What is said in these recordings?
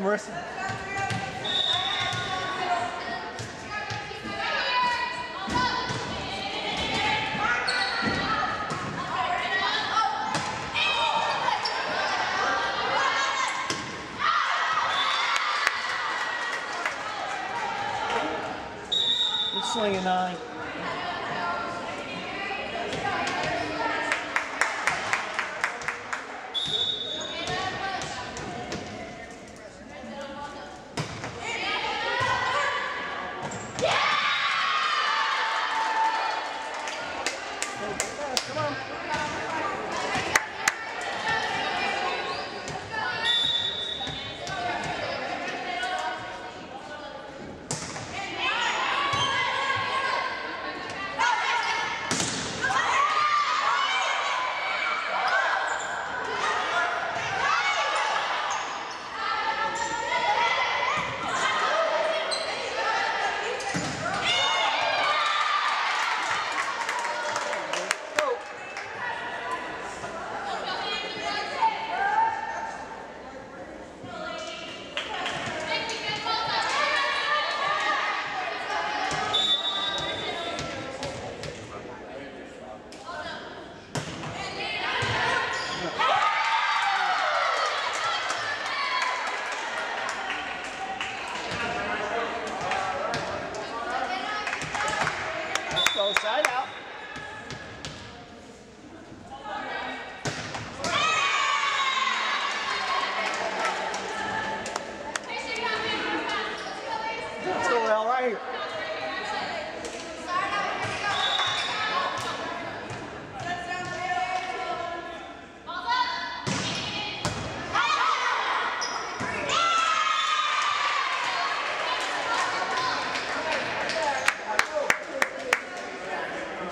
Marissa.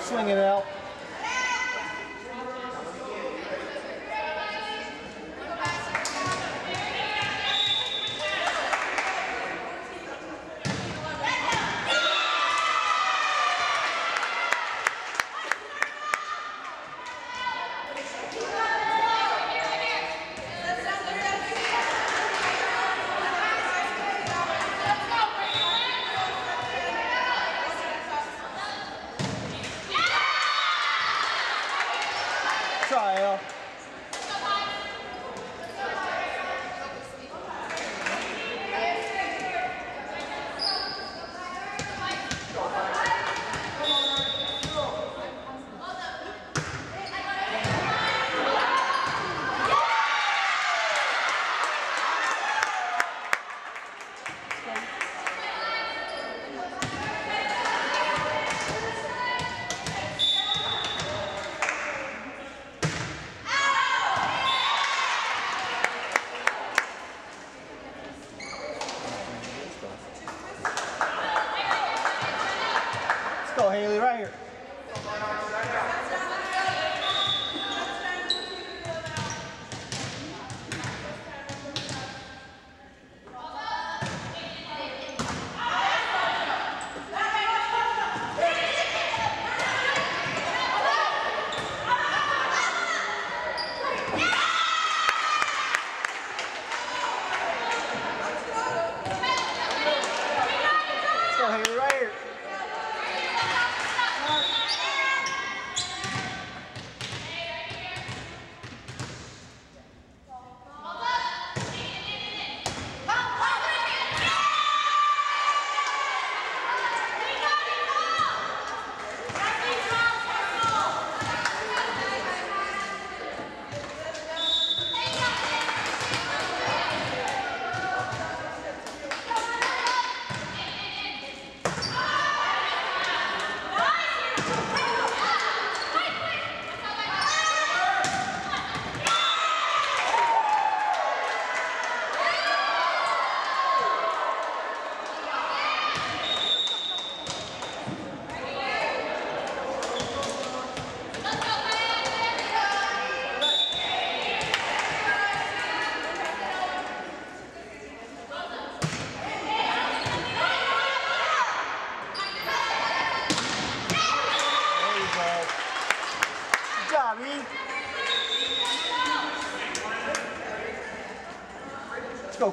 Swing it out.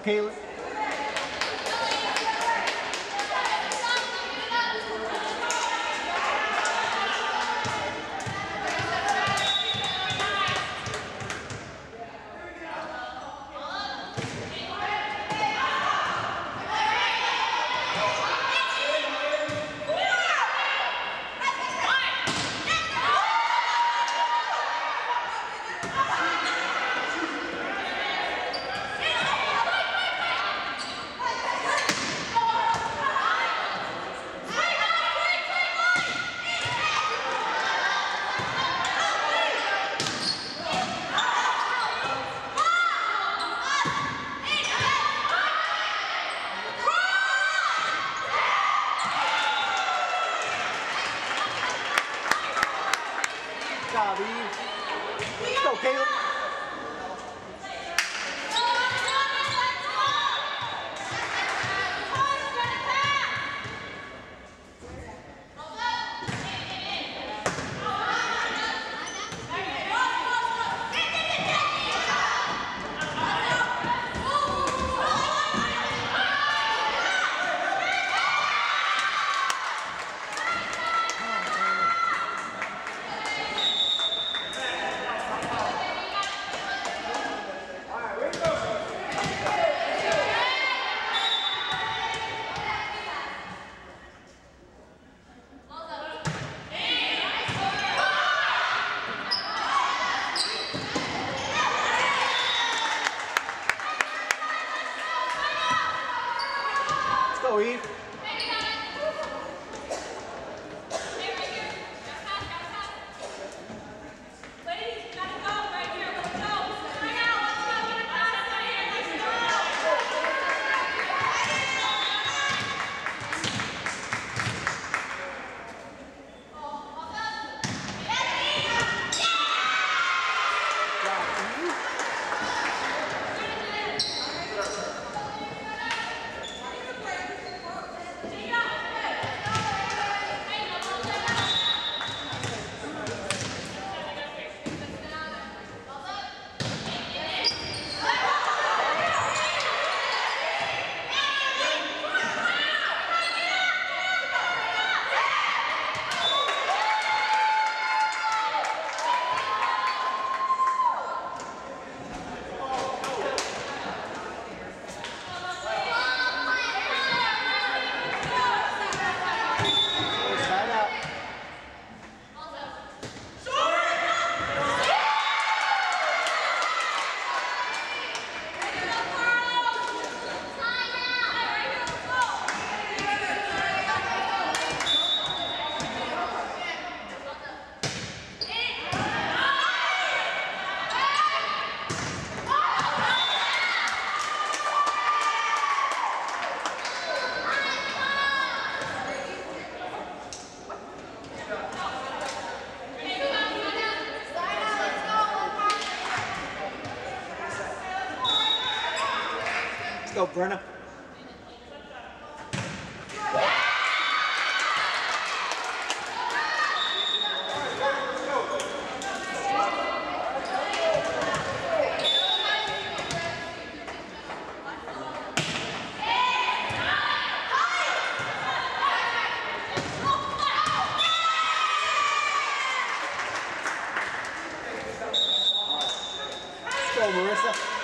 Let's Brenna. Marissa.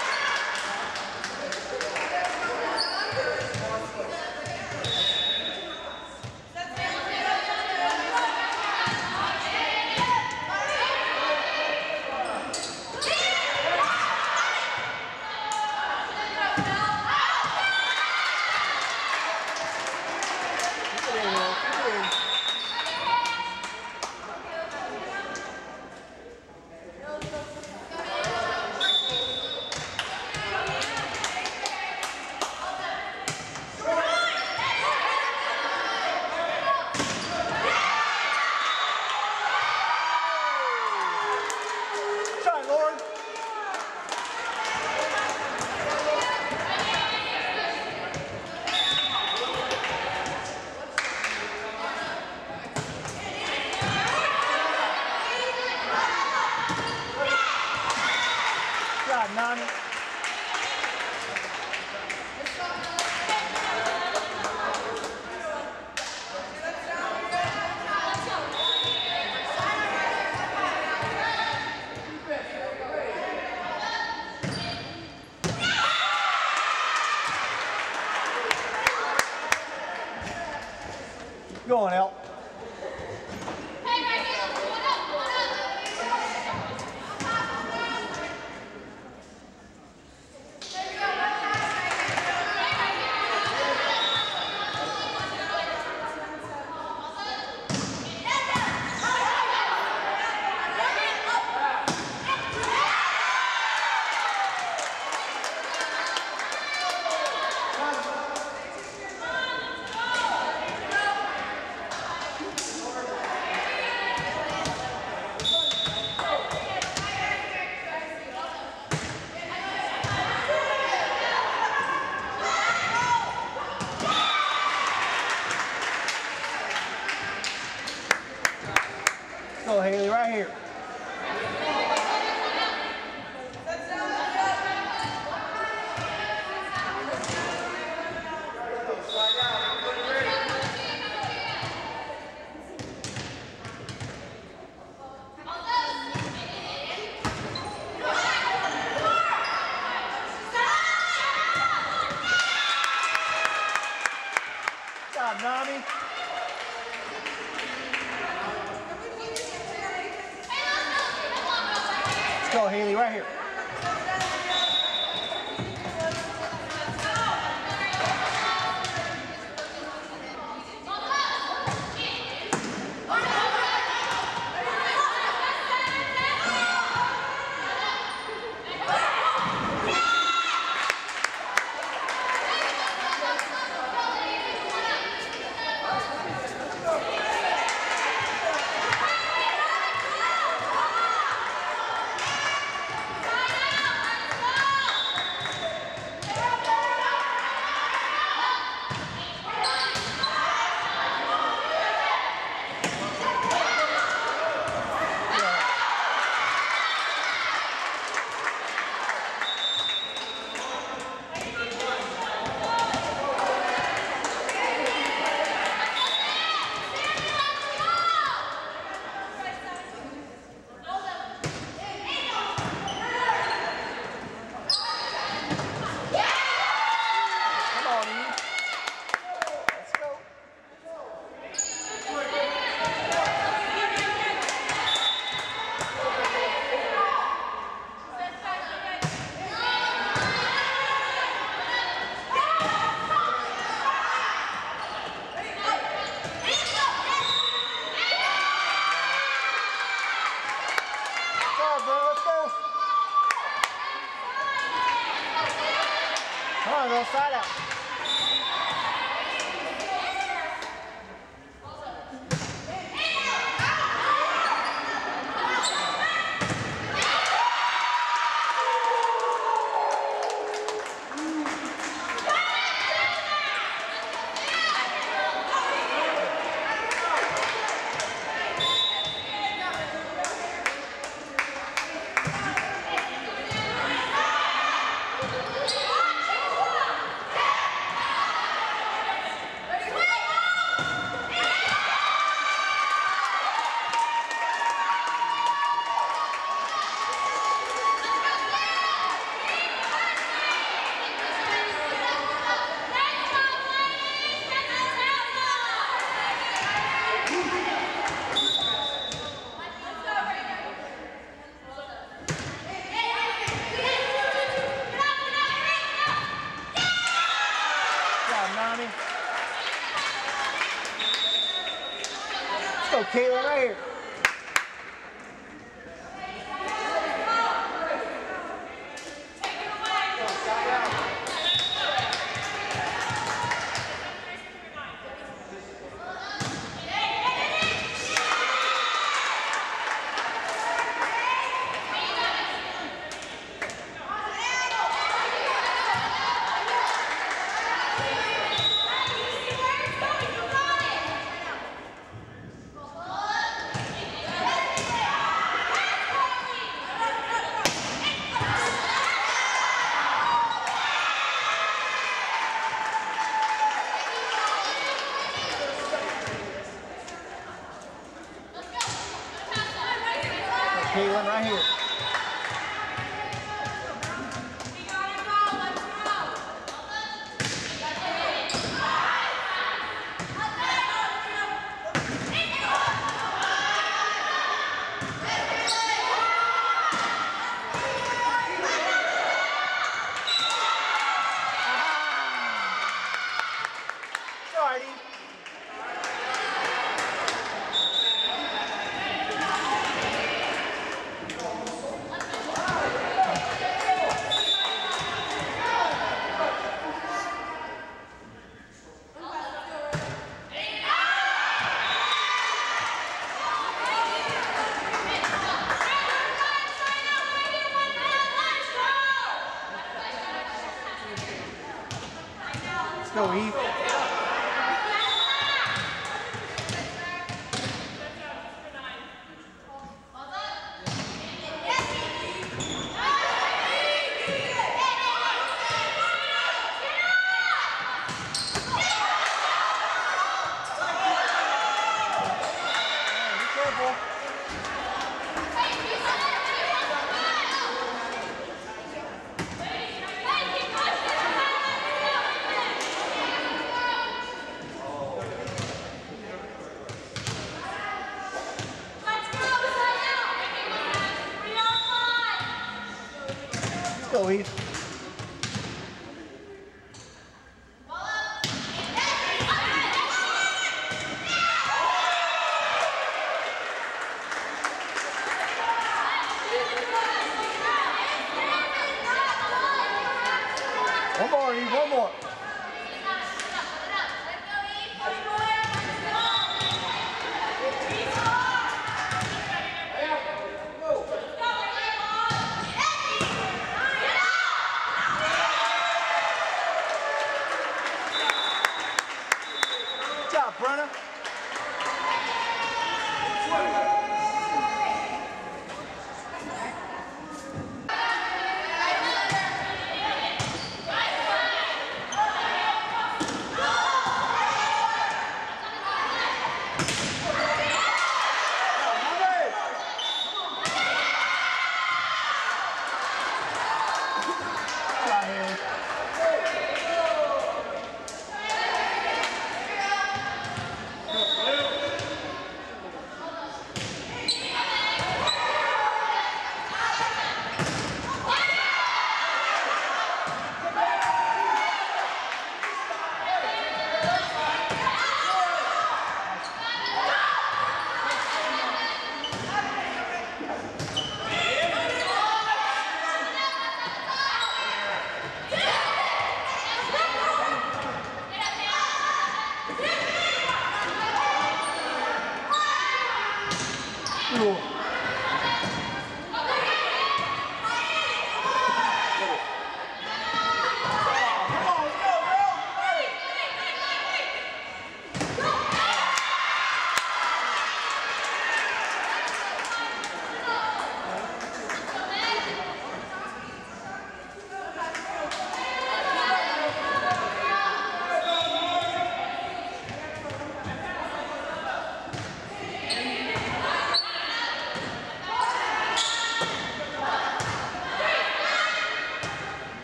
Go, Eve.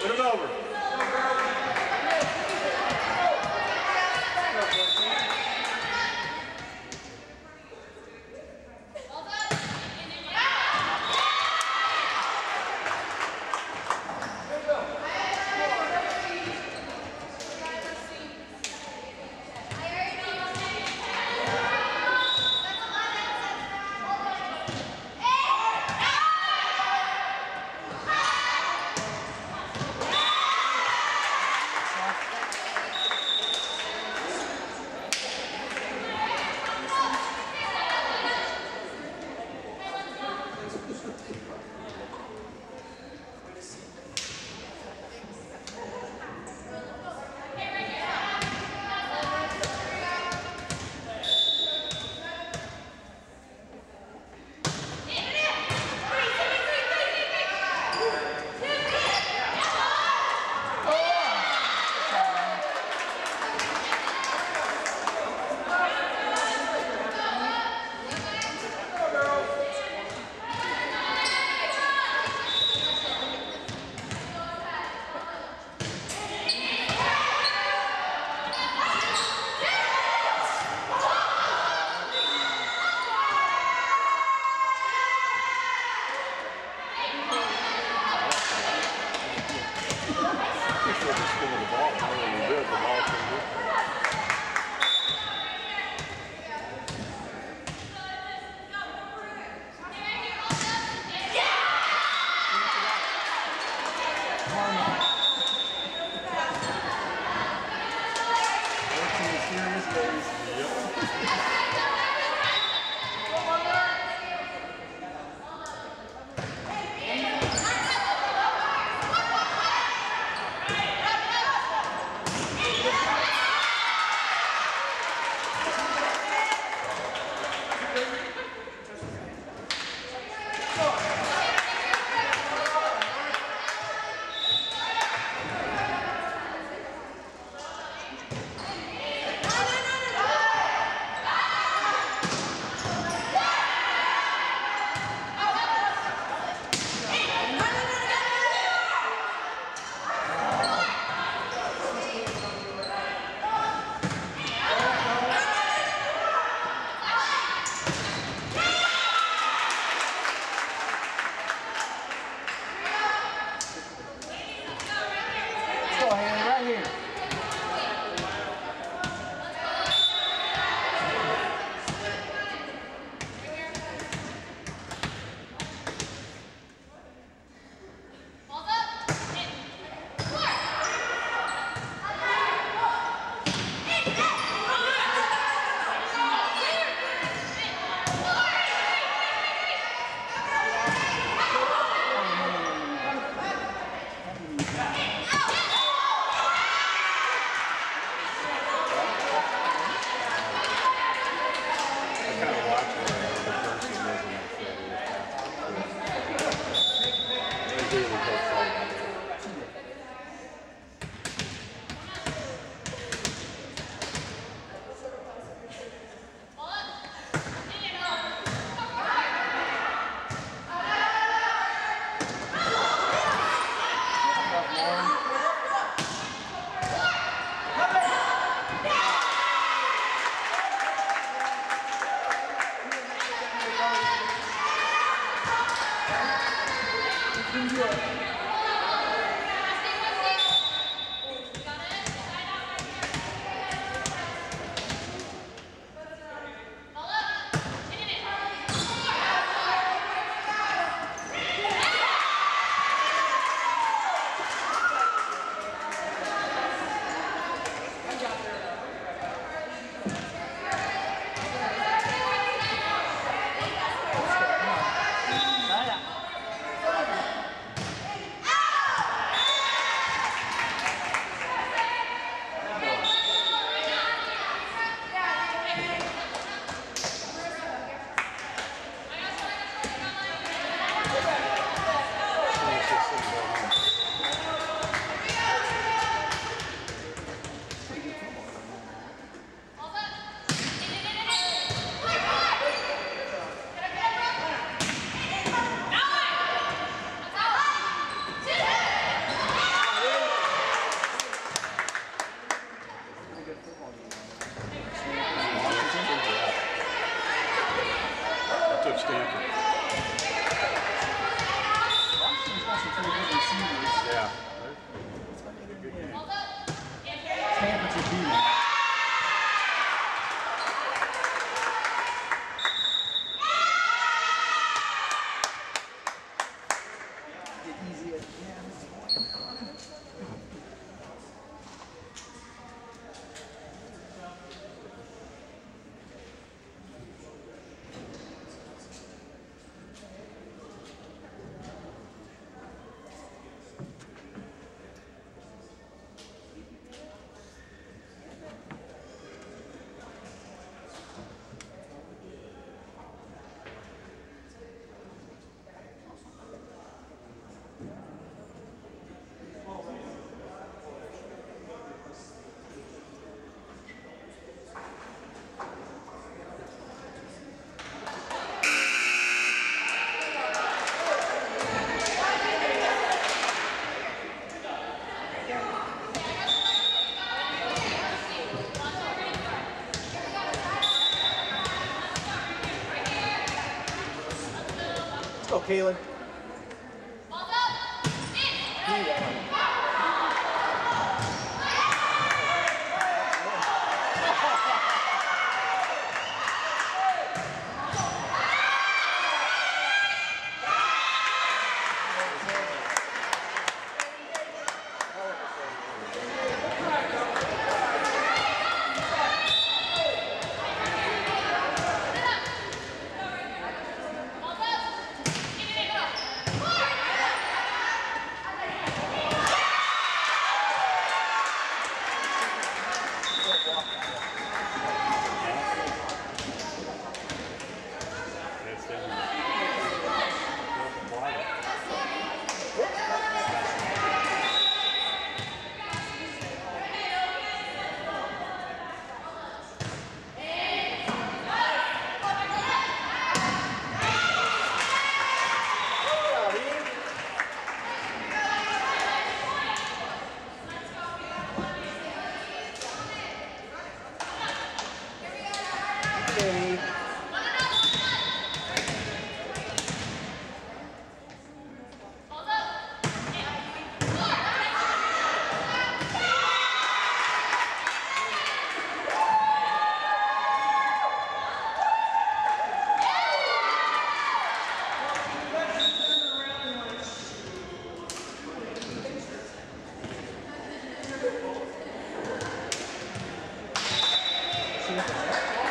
Put him over. dele, pessoal. Kaylin. はい